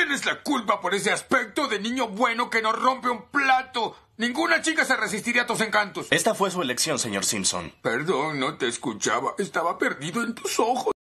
Tienes la culpa por ese aspecto de niño bueno que no rompe un plato. Ninguna chica se resistiría a tus encantos. Esta fue su elección, señor Simpson. Perdón, no te escuchaba. Estaba perdido en tus ojos.